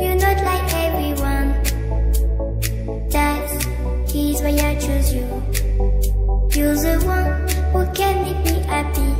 You're not like everyone. That's he's why I choose you. You're the one who can make me happy.